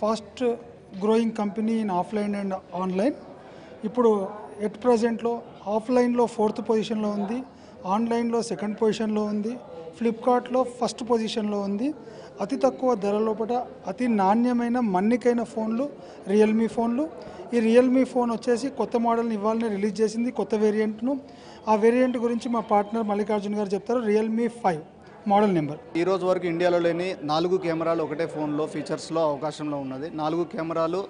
Fast growing company in offline and online ఇప్పుడు at ప్రజెంట్లో ఆఫ్లైన్లో ఫోర్త్ పొజిషన్లో ఉంది ఆన్లైన్లో సెకండ్ పొజిషన్లో ఉంది ఫ్లిప్కార్ట్లో ఫస్ట్ పొజిషన్లో ఉంది. అతి తక్కువ ధర లోపల అతి నాణ్యమైన మన్నికైన ఫోన్లు రియల్మీ ఫోన్లు. ఈ రియల్మీ ఫోన్ వచ్చేసి కొత్త మోడల్ని ఇవ్వాలని రిలీజ్ చేసింది కొత్త వేరియంట్ను ఆ వేరియంట్ గురించి మా పార్ట్నర్ మల్లికార్జున్ గారు చెప్తారు రియల్మీ ఫైవ్ మోడల్ నెంబర్. ఈ రోజు వరకు ఇండియాలో లేని నాలుగు కెమెరాలు ఒకటే ఫోన్లో ఫీచర్స్లో అవకాశంలో ఉన్నది. నాలుగు కెమెరాలు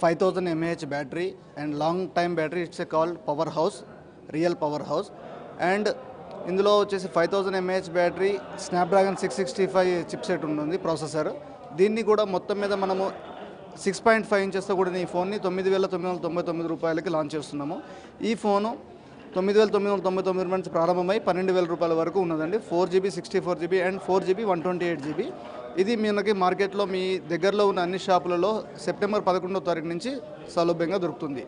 five thousand M A H battery and long time battery it's a call powerhouse real powerhouse. And ఇందులో వచ్చేసి five thousand M A H battery Snapdragon six sixty five chipset ఉంటుంది ప్రాసెసర్. దీన్ని కూడా మొత్తం మీద మనము సిక్స్ పాయింట్ ఫైవ్ ఇంచెస్తో కూడిన ఈ ఫోన్ని తొమ్మిది వేల తొమ్మిది వందల తొంభై తొమ్మిది రూపాయలకి లాంచ్ చేస్తున్నాము. ఈ ఫోను తొమ్మిది వేల తొమ్మిది వందల తొంభై తొమ్మిది నుంచి ప్రారంభమై పన్నెండు వేల రూపాయల వరకు ఉన్నదండి. Four GB sixty four GB and four GB one twenty eight GB. ఇది మనకి మార్కెట్లో మీ దగ్గరలో ఉన్న అన్ని షాపులలో సెప్టెంబర్ పదకొండవ తారీఖు నుంచి సౌలభ్యంగా దొరుకుతుంది.